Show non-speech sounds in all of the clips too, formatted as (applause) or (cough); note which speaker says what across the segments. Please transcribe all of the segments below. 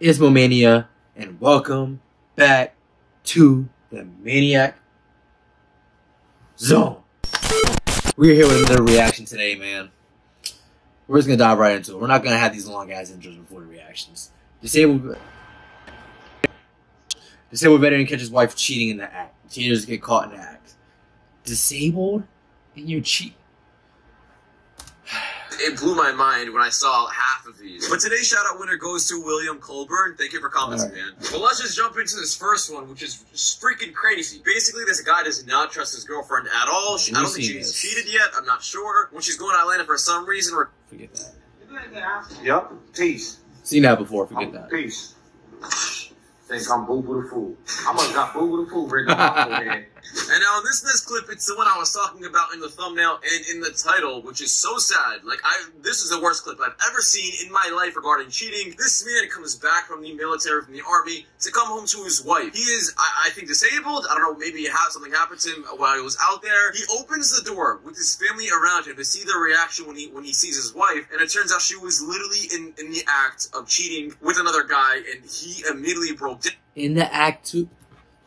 Speaker 1: Ismomania, and welcome back to the Maniac Zone. We're here with another reaction today, man. We're just gonna dive right into it. We're not gonna have these long ass intros before the reactions. Disabled Disabled veteran catches wife cheating in the act. Cheaters get caught in the act. Disabled and you cheat.
Speaker 2: It blew my mind when I saw half of these. But today's shout out winner goes to William Colburn. Thank you for commenting, man. But let's just jump into this first one, which is freaking crazy. Basically, this guy does not trust his girlfriend at all. She, I don't think she's this. cheated yet. I'm not sure. When she's going to Atlanta for some reason, or
Speaker 1: forget that.
Speaker 3: Yep. Peace.
Speaker 1: Seen that before. Forget oh, that.
Speaker 3: Peace. Think I'm boo boo the fool. I must got boo boo the fool written on my
Speaker 2: forehead. And now in this next clip, it's the one I was talking about in the thumbnail and in the title, which is so sad. Like I, this is the worst clip I've ever seen in my life regarding cheating. This man comes back from the military, from the army, to come home to his wife. He is, I, I think, disabled. I don't know, maybe had something happened to him while he was out there. He opens the door with his family around him to see their reaction when he when he sees his wife, and it turns out she was literally in in the act of cheating with another guy, and he immediately broke down.
Speaker 1: In the act too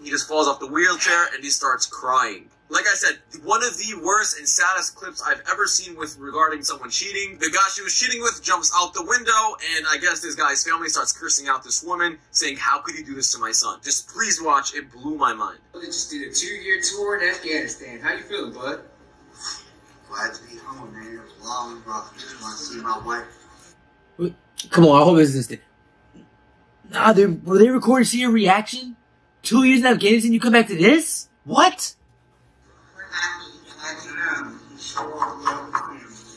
Speaker 2: he just falls off the wheelchair and he starts crying. Like I said, one of the worst and saddest clips I've ever seen with regarding someone cheating. The guy she was cheating with jumps out the window, and I guess this guy's family starts cursing out this woman, saying, "How could he do this to my son?" Just please watch. It blew my mind.
Speaker 4: They just did a two-year tour in Afghanistan. How you feeling, bud?
Speaker 5: Glad to be home, man. It was long, bro. Just want to see my wife.
Speaker 1: Come on, I hope this is. Nah, they were they recording see your reaction? Two years in Afghanistan, you come back to this? What?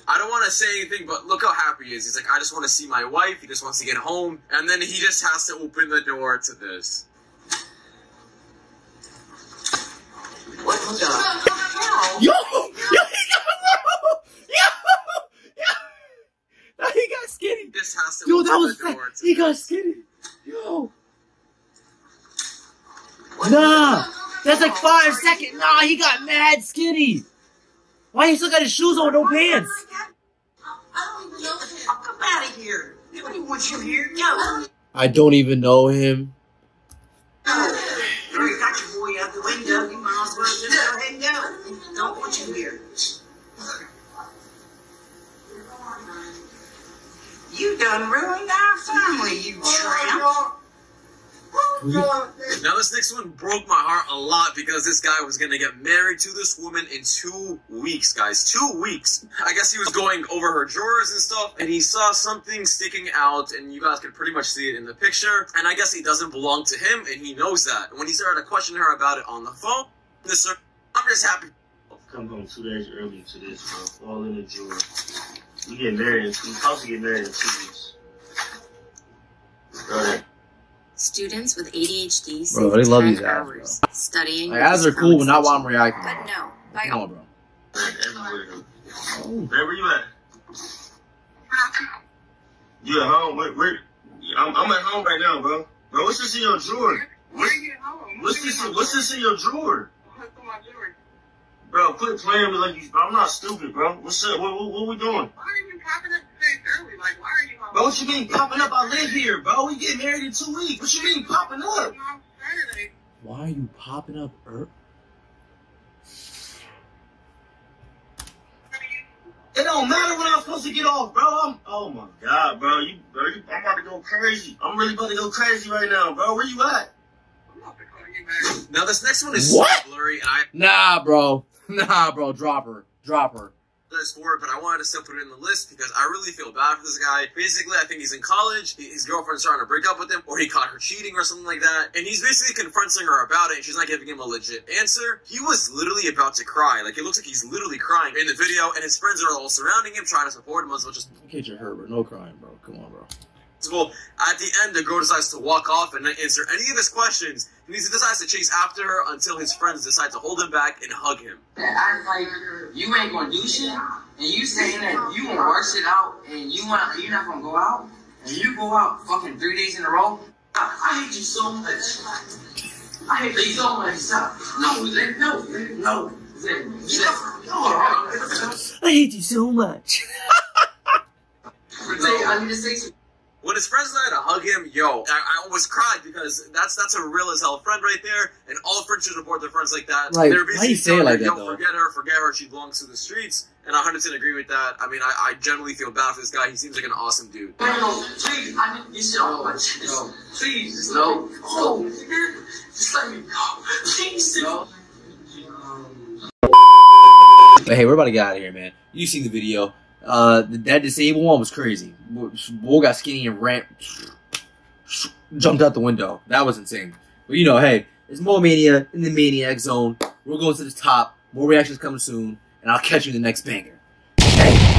Speaker 2: I don't want to say anything, but look how happy he is. He's like, I just want to see my wife. He just wants to get home. And then he just has to open the door to this.
Speaker 4: What the?
Speaker 1: Yo! Yo, he got Yo! Yo! he got skinny. He
Speaker 2: just has to
Speaker 1: Yo, that was He got skinny. Yo. Nah, that's like five seconds. Nah, he got mad skinny. Why he still got his shoes on, no pants?
Speaker 5: I don't even know him. Come out of here. Nobody wants you here. Go.
Speaker 1: I don't even know him.
Speaker 5: Oh, you got your boy out the window. You might as well just go ahead and go. Don't want you here. You done ruined our family, you tramp.
Speaker 2: Now this next one broke my heart a lot because this guy was gonna get married to this woman in two weeks, guys. Two weeks. I guess he was going over her drawers and stuff, and he saw something sticking out, and you guys can pretty much see it in the picture. And I guess it doesn't belong to him, and he knows that. And when he started to question her about it on the phone, this I'm just happy.
Speaker 6: Come home two days early to this, bro. All in the drawer. We get married. We supposed to get married in two weeks. Bro,
Speaker 7: Students with ADHD
Speaker 1: bro, they love these ads, hours bro.
Speaker 7: studying.
Speaker 1: My ads are cool, but not while I'm reacting.
Speaker 7: But no, by
Speaker 1: all, bro.
Speaker 6: Oh. Where were you at? You at home? Where? where I'm, I'm at home right now, bro. Bro, what's this in your drawer?
Speaker 8: Where you at home?
Speaker 6: What's this? What's this in your drawer? Bro, quit playing with like you. I'm not stupid, bro. What's up? What, what, what we doing?
Speaker 8: Why are you popping up today early? Like, why are you?
Speaker 6: Bro, what you mean popping up? I live here, bro. We get married in two weeks. What you mean popping up?
Speaker 1: Why are you popping up, er?
Speaker 6: It don't matter when I'm supposed to get off, bro. I'm, oh my god, bro. You, bro, you, I'm about to go crazy. I'm really about to go crazy right now, bro. Where you at?
Speaker 2: Now this next one is
Speaker 1: what?
Speaker 2: blurry, I
Speaker 1: nah, bro, (laughs) nah, bro. Drop her, drop her
Speaker 2: for it, but I wanted to still put it in the list because I really feel bad for this guy. Basically, I think he's in college, his girlfriend's trying to break up with him, or he caught her cheating or something like that, and he's basically confronting her about it, and she's not giving him a legit answer. He was literally about to cry. Like, it looks like he's literally crying in the video, and his friends are all surrounding him, trying to support him as much as...
Speaker 1: Get your Herbert, no crying, bro. Come on, bro.
Speaker 2: Well, at the end, the girl decides to walk off and not answer any of his questions, and he decides to chase after her until his friends decide to hold him back and hug him.
Speaker 4: I'm like, you ain't gonna do shit, and you saying that you gonna work shit out, and you want you're not gonna go out, and you go out fucking three days in a row. I, I hate you so much. I hate you so much. Stop. No, no, no.
Speaker 1: I hate you so much.
Speaker 4: I need to say something.
Speaker 2: When his friends let to hug him, yo, I, I almost cried because that's that's a real as hell friend right there, and all friends should support their friends like that.
Speaker 1: Like,
Speaker 2: They're
Speaker 1: why you say like
Speaker 2: her,
Speaker 1: that,
Speaker 2: yo,
Speaker 1: though?
Speaker 2: forget her, forget her, she belongs to the streets, and I 100% agree with that. I mean, I, I generally feel bad for this guy. He seems like an awesome dude.
Speaker 4: No, no, please, I need you should all watch this. No. Please, just let me go. Just let me go. Please, no.
Speaker 1: Um, but hey, we're about to get out of here, man. You seen the video. Uh, that disabled one was crazy. Bull got skinny and ran, jumped out the window. That was insane. But you know, hey, it's Mo Mania in the maniac zone. We're going to the top. More reactions coming soon, and I'll catch you in the next banger.